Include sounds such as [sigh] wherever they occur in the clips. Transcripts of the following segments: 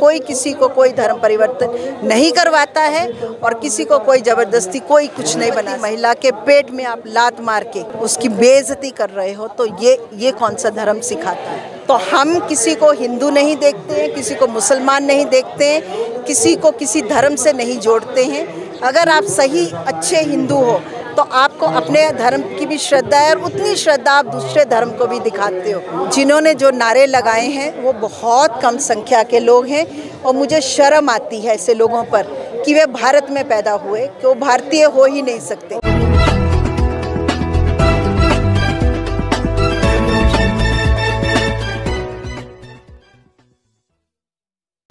कोई किसी को कोई धर्म परिवर्तन नहीं करवाता है और किसी को कोई ज़बरदस्ती कोई कुछ नहीं बना महिला के पेट में आप लात मार के उसकी बेइज्जती कर रहे हो तो ये ये कौन सा धर्म सिखाता है? तो हम किसी को हिंदू नहीं देखते हैं, किसी को मुसलमान नहीं देखते हैं, किसी को किसी धर्म से नहीं जोड़ते हैं। अगर आप सही, अच्छे हिंदू हो तो आपको अपने धर्म की भी श्रद्धा है और उतनी श्रद्धा आप दूसरे धर्म को भी दिखाते हो। जिन्होंने जो नारे लगाए हैं, वो बहुत कम संख्या के लोग हैं और मुझे शर्म आती है ऐसे लोगों पर कि वे भारत में पैदा हुए, कि वो भारतीय हो ही नहीं सकते।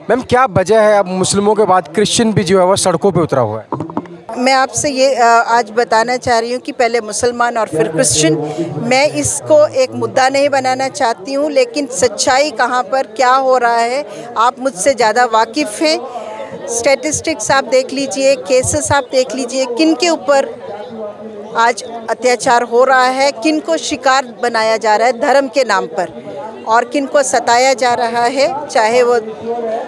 मैम, क्या वजह है? अब मुस्लिमों के बाद क्रिश्चियन भी जो है, वो सड़कों पे उतरा हुआ है। मैं आपसे ये आज बताना चाह रही हूँ कि पहले मुसलमान और फिर क्रिश्चियन। मैं इसको एक मुद्दा नहीं बनाना चाहती हूँ, लेकिन सच्चाई कहाँ पर, क्या हो रहा है, आप मुझसे ज़्यादा वाकिफ़ हैं। स्टैटिस्टिक्स आप देख लीजिए केसेस आप देख लीजिए, किन के ऊपर आज अत्याचार हो रहा है, किन को शिकार बनाया जा रहा है धर्म के नाम पर, और किन को सताया जा रहा है, चाहे वो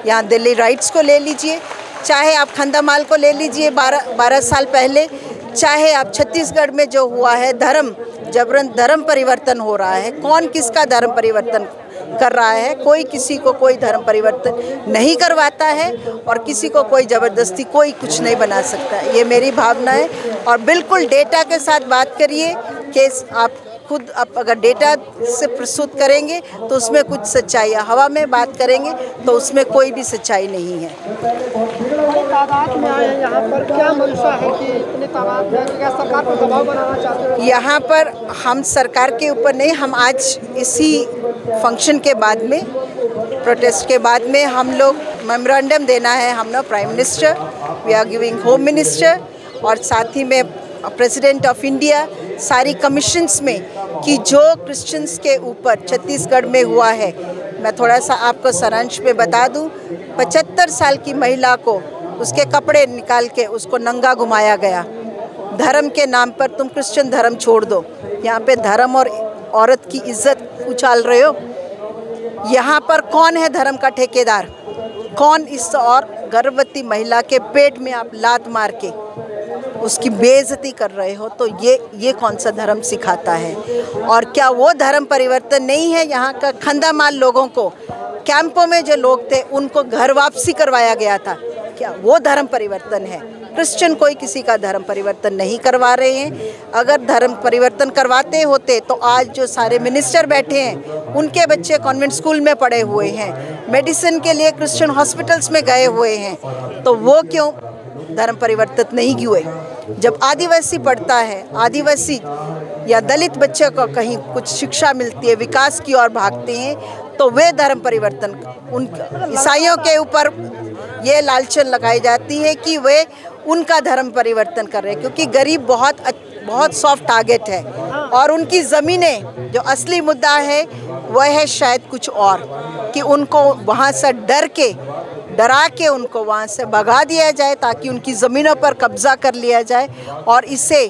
यहाँ दिल्ली राइट्स को ले लीजिए। चाहे आप खंदामाल को ले लीजिए बारह बारह साल पहले, चाहे आप छत्तीसगढ़ में जो हुआ है, धर्म, जबरन धर्म परिवर्तन हो रहा है, कौन किसका धर्म परिवर्तन कर रहा है, कोई किसी को कोई धर्म परिवर्तन नहीं करवाता है और किसी को कोई ज़बरदस्ती कोई कुछ नहीं बना सकता। ये मेरी भावना है और बिल्कुल डेटा के साथ बात करिए केस आप खुद आप अगर डेटा से प्रस्तुत करेंगे तो उसमें कुछ सच्चाई हवा में बात करेंगे तो उसमें कोई भी सच्चाई नहीं है। यहाँ पर। क्या बनाना चाहते हो? यहाँ पर हम सरकार के ऊपर नहीं, हम आज इसी फ़ंक्शन के बाद में प्रोटेस्ट के बाद में हम लोग मेमोरेंडम देना है। हम लोग prime minister we are giving home minister और साथ ही में प्रेसिडेंट ऑफ़ इंडिया सारी कमीशंस में कि जो क्रिश्चियंस के ऊपर छत्तीसगढ़ में हुआ है, मैं थोड़ा सा आपको सारांश में बता दूँ। पचहत्तर साल की महिला को उसके कपड़े निकाल के उसको नंगा घुमाया गया। धर्म के नाम पर तुम क्रिश्चियन धर्म छोड़ दो। यहाँ पे धर्म और औरत की इज़्ज़त उछाल रहे हो। यहाँ पर कौन है धर्म का ठेकेदार? कौन इस और गर्भवती महिला के पेट में आप लात मार के उसकी बेइज्जती कर रहे हो? तो ये ये कौन सा धर्म सिखाता है? और क्या वो धर्म परिवर्तन नहीं है यहाँ का खंदामाल लोगों को? कैंपों में जो लोग थे, उनको घर वापसी करवाया गया था। क्या वो धर्म परिवर्तन है? क्रिश्चियन कोई किसी का धर्म परिवर्तन नहीं करवा रहे हैं। अगर धर्म परिवर्तन करवाते होते तो आज जो सारे मिनिस्टर बैठे हैं, उनके बच्चे कॉन्वेंट स्कूल में पढ़े हुए हैं। मेडिसिन के लिए क्रिश्चियन हॉस्पिटल्स में गए हुए हैं। तो वो क्यों धर्म परिवर्तित नहीं हुए? जब आदिवासी पढ़ता है, आदिवासी या दलित बच्चे को कहीं कुछ शिक्षा मिलती है, विकास की ओर भागते हैं तो वे धर्म परिवर्तन उन ईसाइयों के ऊपर ये लालचन लगाई जाती है कि वे उनका धर्म परिवर्तन कर रहे हैं, क्योंकि गरीब बहुत बहुत सॉफ्ट टारगेट है। और उनकी ज़मीनें, जो असली मुद्दा है, वह है शायद कुछ और, कि उनको वहाँ से डर के, डरा के उनको वहाँ से भगा दिया जाए, ताकि उनकी ज़मीनों पर कब्ज़ा कर लिया जाए, और इसे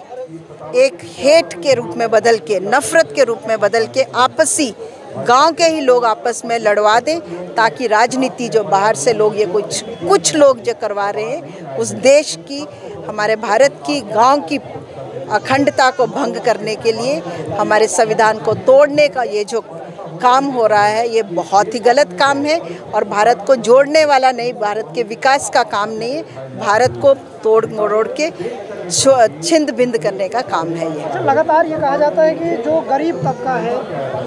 एक हेट के रूप में बदल के, नफ़रत के रूप में बदल के आपसी गाँव के ही लोग आपस में लड़वा दें ताकि राजनीति जो बाहर से लोग ये कुछ कुछ लोग जो करवा रहे हैं, उस देश की, हमारे भारत की, गाँव की अखंडता को भंग करने के लिए हमारे संविधान को तोड़ने का ये जो काम हो रहा है, ये बहुत ही गलत काम है और भारत को जोड़ने वाला नहीं, भारत के विकास का काम नहीं है। भारत को तोड़ मरोड़ के छिंद बिंद करने का काम है ये। अच्छा, लगातार ये कहा जाता है कि जो गरीब तबका है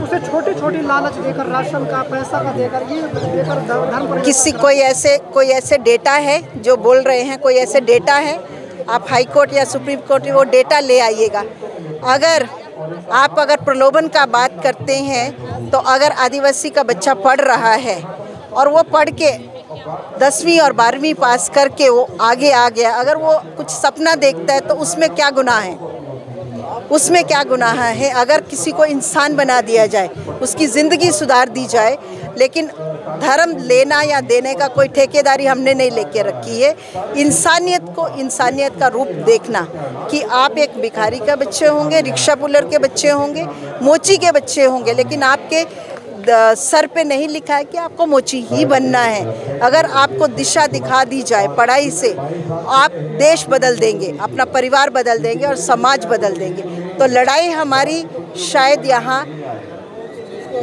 उसे छोटी छोटी लालच देकर राशन का पैसा का देकर ये देकर धर्म किसी कोई ऐसे कोई ऐसे डेटा है जो बोल रहे हैं कोई ऐसे डेटा है? आप हाई कोर्ट या सुप्रीम कोर्ट वो डेटा ले आइएगा। अगर आप अगर प्रलोभन का बात करते हैं तो अगर आदिवासी का बच्चा पढ़ रहा है और वो पढ़ के दसवीं और बारहवीं पास करके वो आगे आ गया। अगर वो कुछ सपना देखता है तो उसमें क्या गुनाह है? उसमें क्या गुनाह है? अगर किसी को इंसान बना दिया जाए, उसकी ज़िंदगी सुधार दी जाए, लेकिन धर्म लेना या देने का कोई ठेकेदारी हमने नहीं लेके रखी है। इंसानियत को इंसानियत का रूप देखना कि आप एक भिखारी का बच्चे होंगे, रिक्शा पुलर के बच्चे होंगे, मोची के बच्चे होंगे, लेकिन आपके सर पे नहीं लिखा है कि आपको मोची ही बनना है। अगर आपको दिशा दिखा दी जाए पढ़ाई से, आप देश बदल देंगे, अपना परिवार बदल देंगे और समाज बदल देंगे। तो लड़ाई हमारी शायद यहाँ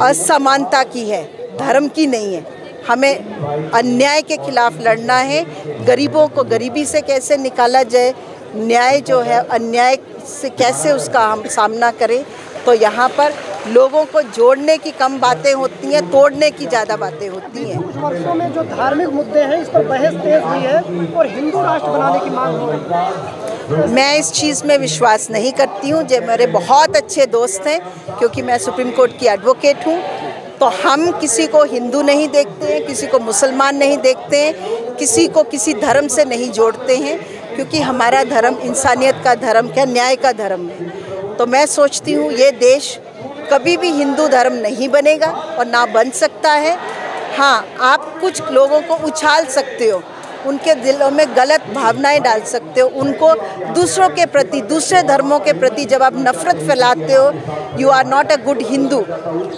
असमानता की है, धर्म की नहीं है। हमें अन्याय के खिलाफ लड़ना है। गरीबों को गरीबी से कैसे निकाला जाए, न्याय जो है, अन्याय से कैसे उसका हम सामना करें तो यहाँ पर लोगों को जोड़ने की कम बातें होती हैं तोड़ने की ज़्यादा बातें होती हैं। कुछ वर्षों में जो धार्मिक मुद्दे हैं इस पर बहस तेज हुई है और हिंदू राष्ट्र बनाने की मांग हो रही है। मैं इस चीज़ में विश्वास नहीं करती हूँ जो मेरे बहुत अच्छे दोस्त हैं क्योंकि मैं सुप्रीम कोर्ट की एडवोकेट हूँ तो हम किसी को हिंदू नहीं देखते हैं किसी को मुसलमान नहीं देखते हैं किसी को किसी धर्म से नहीं जोड़ते हैं क्योंकि हमारा धर्म इंसानियत का धर्म क्या न्याय का धर्म है। तो मैं सोचती हूँ ये देश कभी भी हिंदू धर्म नहीं बनेगा और ना बन सकता है। हाँ आप कुछ लोगों को उछाल सकते हो उनके दिलों में गलत भावनाएँ डाल सकते हो उनको दूसरों के प्रति दूसरे धर्मों के प्रति जब आप नफरत फैलाते हो you are not a good Hindu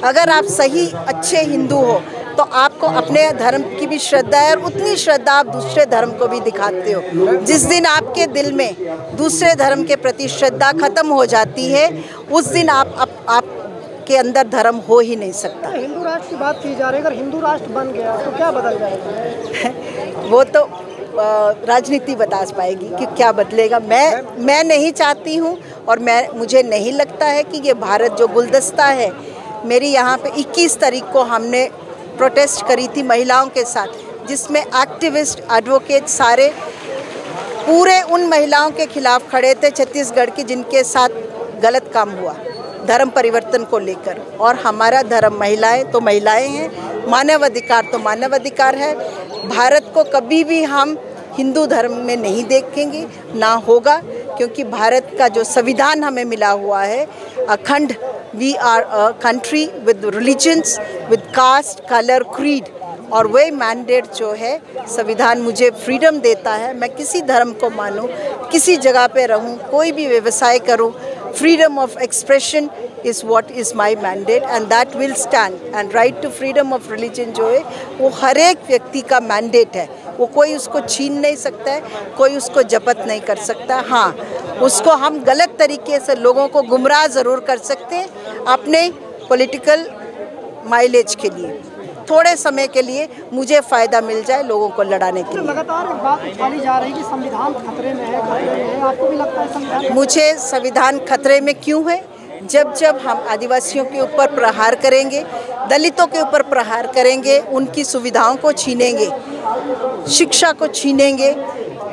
अगर आप सही अच्छे हिंदू हो तो आपको अपने धर्म की भी श्रद्धा है और उतनी श्रद्धा आप दूसरे धर्म को भी दिखाते हो। जिस दिन आपके दिल में दूसरे धर्म के प्रति श्रद्धा खत्म हो जाती है उस दिन आप, आप, आप के अंदर धर्म हो ही नहीं सकता। हिंदू राष्ट्र की बात की जा रही है अगर हिंदू राष्ट्र बन गया तो क्या बदल जाएगा? [laughs] वो तो राजनीति बता पाएगी कि क्या बदलेगा। मैं मैं नहीं चाहती हूँ और मैं मुझे नहीं लगता है कि ये भारत जो गुलदस्ता है मेरी यहाँ पे 21 तारीख को हमने प्रोटेस्ट करी थी महिलाओं के साथ जिसमें एक्टिविस्ट एडवोकेट सारे पूरे उन महिलाओं के खिलाफ खड़े थे छत्तीसगढ़ की जिनके साथ गलत काम हुआ। धर्म परिवर्तन को लेकर। और हमारा धर्म महिलाएँ तो महिलाएँ हैं मानव अधिकार तो मानव अधिकार है। भारत को कभी भी हम हिंदू धर्म में नहीं देखेंगे, ना होगा, क्योंकि भारत का जो संविधान हमें मिला हुआ है, अखंड we are a country with religions with caste colour creed और वही मैंडेट जो है, संविधान मुझे फ्रीडम देता है। मैं किसी धर्म को मानूं, किसी जगह पे रहूँ, कोई भी व्यवसाय करूँ freedom of expression is what is my mandate, and that will stand. And right to freedom of religion जो है, वो हर एक व्यक्ति का मैंडेट है। वो कोई उसको छीन नहीं सकता है, कोई उसको जपत नहीं कर सकता। हाँ उसको हम गलत तरीके से लोगों को गुमराह ज़रूर कर सकते हैं अपने पॉलिटिकल माइलेज के लिए। थोड़े समय के लिए मुझे फ़ायदा मिल जाए लोगों को लड़ाने के लिए। लगातार एक बात उछाली जा रही कि संविधान खतरे में है खतरे में है। आपको भी लगता है संविधान मुझे संविधान खतरे में क्यों है? जब जब हम आदिवासियों के ऊपर प्रहार करेंगे दलितों के ऊपर प्रहार करेंगे उनकी सुविधाओं को छीनेंगे शिक्षा को छीनेंगे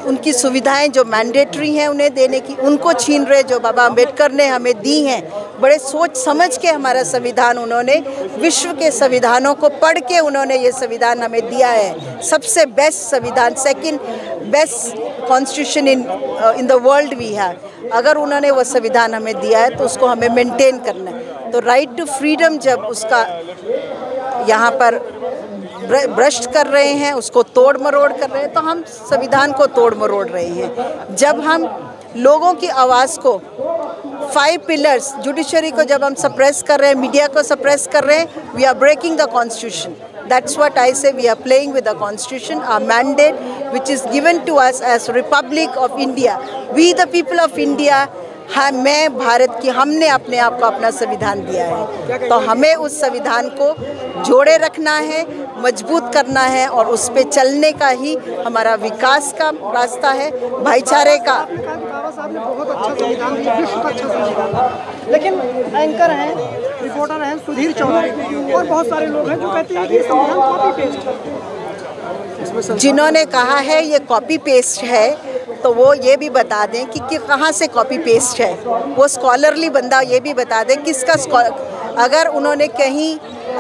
उनकी सुविधाएँ जो मैंडेटरी हैं उन्हें देने की, उनको छीन रहे जो बाबा अंबेडकर ने हमें दी हैं, बड़े सोच समझ के हमारा संविधान उन्होंने, विश्व के संविधानों को पढ़ के उन्होंने ये संविधान हमें दिया है। सबसे बेस्ट संविधान second best constitution in in the world we है अगर उन्होंने वो संविधान हमें दिया है तो उसको हमें मेंटेन करना है। तो राइट टू फ्रीडम जब उसका यहाँ पर भ्रष्ट कर रहे हैं, उसको तोड़ मरोड़ कर रहे हैं। तो हम संविधान को तोड़ मरोड़ रहे हैं। जब हम लोगों की आवाज़ को फाइव पिलर्स जुडिशरी को जब हम सप्रेस कर रहे हैं मीडिया को सप्रेस कर रहे हैं we are breaking the constitution that's what I say we are playing with the constitution our mandate which is given to us as republic of India we the people of India हाँ मैं भारत की हमने अपने आप को अपना संविधान दिया है। तो हमें उस संविधान को जोड़े रखना है मज़बूत करना है और उस पर चलने का ही हमारा विकास का रास्ता है भाईचारे का। बहुत अच्छा संविधान दिया अच्छा लेकिन एंकर हैं रिपोर्टर हैं सुधीर चौधरी और बहुत सारे लोग हैं जो कहते हैं कि संविधान कॉपी पेस्ट है। जिन्होंने कहा है ये कॉपी पेस्ट है। तो वो ये भी बता दें कि, कि कहाँ से कॉपी पेस्ट है। वो स्कॉलरली बंदा ये भी बता दें किसका स्कॉ- अगर उन्होंने कहीं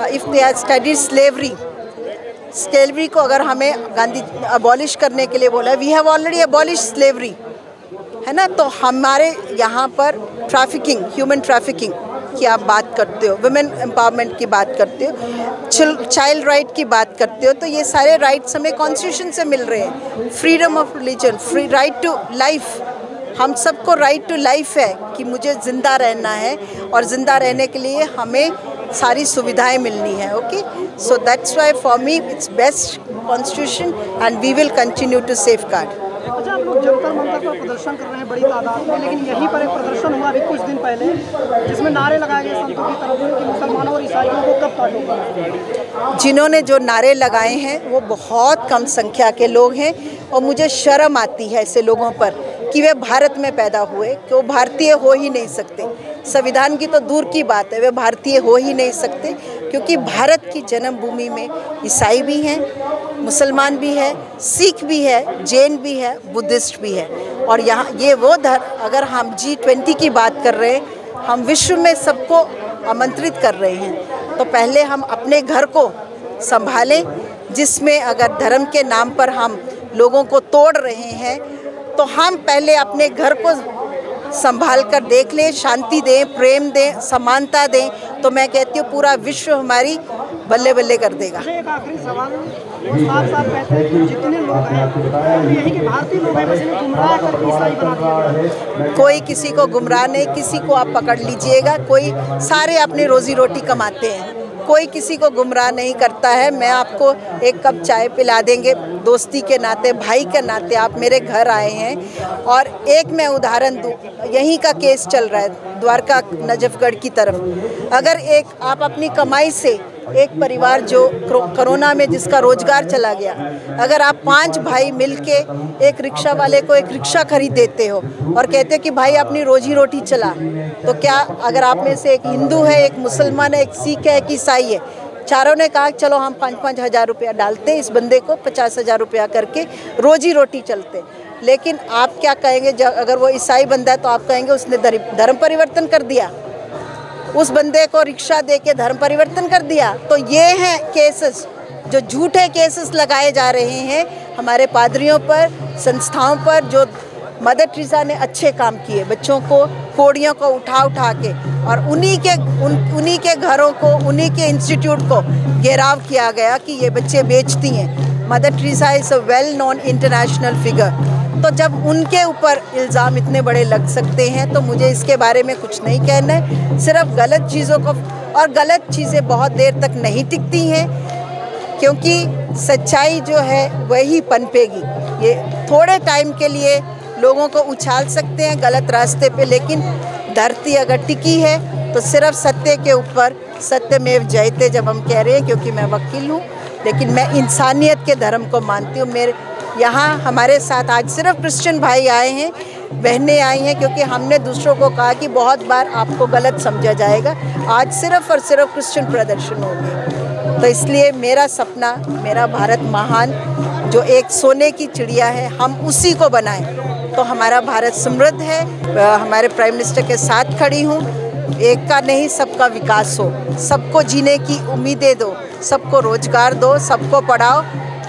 if they study slavery slavery को अगर हमें गांधी अबॉलिश करने के लिए बोला we have already abolish slavery है ना? तो हमारे यहाँ पर ट्रैफिकिंग ह्यूमन ट्रैफिकिंग की आप बात करते हो वुमेन एम्पावरमेंट की बात करते हो चाइल्ड राइट की बात करते हो तो ये सारे राइट्स हमें कॉन्स्टिट्यूशन से मिल रहे हैं। Freedom of religion free right to life हम सबको राइट टू लाइफ है कि मुझे ज़िंदा रहना है और ज़िंदा रहने के लिए हमें सारी सुविधाएँ मिलनी है okay so that's why for me it's best constitution and we will continue to safeguard अच्छा आप लोग जंतर मंतर पर प्रदर्शन कर रहे हैं, बड़ी तादाद में, लेकिन यहीं पर एक प्रदर्शन हुआ अभी कुछ दिन पहले, जिसमें नारे लगाए गए संतों की तरफ़ से कि मुसलमानों और ईसाइयों को कब काटोगे जिन्होंने जो नारे लगाए हैं, वो बहुत कम संख्या के लोग हैं, और मुझे शर्म आती है ऐसे लोगों पर कि वे भारत में पैदा हुए, कि वो भारतीय हो ही नहीं सकते। संविधान की तो दूर की बात है, वे भारतीय हो ही नहीं सकते, क्योंकि भारत की जन्मभूमि में ईसाई भी हैं मुसलमान भी है, सिख भी है, जैन भी है, बुद्धिस्ट भी है। और यहाँ ये वो धर्म अगर हम जी ट्वेंटी की बात कर रहे हैं, हम विश्व में सबको आमंत्रित कर रहे हैं। तो पहले हम अपने घर को संभालें, जिसमें अगर धर्म के नाम पर हम लोगों को तोड़ रहे हैं तो हम पहले अपने घर को संभाल कर देख लें, शांति दें, प्रेम दें, समानता दें। तो मैं कहती हूँ, पूरा विश्व हमारी बल्ले बल्ले कर देगा। वो साफ़ साफ़ कहते हैं कि जितने लोग हैं यही कि भारतीय लोग हैं, बस गुमराह करके ईसाई बना दिया कोई किसी को गुमराह नहीं, किसी को आप पकड़ लीजिएगा, कोई सारे अपनी रोजी रोटी कमाते हैं। कोई किसी को गुमराह नहीं करता है। मैं आपको एक कप चाय पिला देंगे, दोस्ती के नाते, भाई के नाते, आप मेरे घर आए हैं। और एक मैं उदाहरण दूँ, यहीं का केस चल रहा है, द्वारका नजफगढ़ की तरफ़। अगर एक आप अपनी कमाई से एक परिवार जो क्रो- कोरोना में जिसका रोज़गार चला गया, अगर आप पाँच भाई मिलके एक रिक्शा वाले को एक रिक्शा खरीद देते हो और कहते हो कि भाई अपनी रोजी रोटी चला तो क्या अगर आप में से एक हिंदू है, एक मुसलमान है, एक सिख है, एक ईसाई है, चारों ने कहा चलो हम पाँच पाँच हज़ार रुपया डालते इस बंदे को, पचास हज़ार रुपया करके रोजी रोटी चलते। लेकिन आप क्या कहेंगे, जब अगर वो ईसाई बंदा है तो आप कहेंगे उसने धर्म परिवर्तन कर दिया। उस बंदे को रिक्शा दे के धर्म परिवर्तन कर दिया। तो ये हैं केसेस जो झूठे केसेस लगाए जा रहे हैं हमारे पादरियों पर, संस्थाओं पर, जो मदर ट्रीसा ने अच्छे काम किए, बच्चों को कोड़ियों को उठा उठा के और उन्हीं के, उन, उन्हीं के घरों को, उन्हीं के इंस्टीट्यूट को घेराव किया गया कि ये बच्चे बेचती हैं। Mother Teresa is a well known international figure तो जब उनके ऊपर इल्ज़ाम इतने बड़े लग सकते हैं तो मुझे इसके बारे में कुछ नहीं कहना है। सिर्फ़ गलत चीज़ों को और गलत चीज़ें बहुत देर तक नहीं टिकती हैं, क्योंकि सच्चाई जो है वही पनपेगी। ये थोड़े टाइम के लिए लोगों को उछाल सकते हैं गलत रास्ते पे, लेकिन धरती अगर टिकी है तो सिर्फ़ सत्य के ऊपर, सत्यमेव जयते जब हम कह रहे हैं, क्योंकि मैं वकील हूँ, लेकिन मैं इंसानियत के धर्म को मानती हूँ। मेरे यहाँ हमारे साथ आज सिर्फ़ क्रिश्चियन भाई आए हैं, बहनें आई हैं क्योंकि हमने दूसरों को कहा कि बहुत बार आपको गलत समझा जाएगा। आज सिर्फ़ और सिर्फ़ क्रिश्चियन प्रदर्शन होगी। तो इसलिए मेरा सपना, मेरा भारत महान, जो एक सोने की चिड़िया है, हम उसी को बनाएँ। तो हमारा भारत समृद्ध है। हमारे प्राइम मिनिस्टर के साथ खड़ी हूँ। एक का नहीं, सबका विकास हो। सबको जीने की उम्मीदें दो। सबको रोज़गार दो। सबको पढ़ाओ।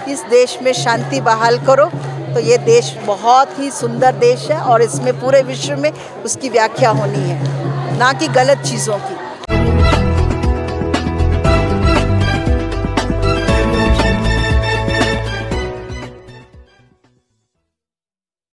इस देश में शांति बहाल करो। तो ये देश बहुत ही सुंदर देश है और इसमें पूरे विश्व में उसकी व्याख्या होनी है, ना कि गलत चीज़ों की।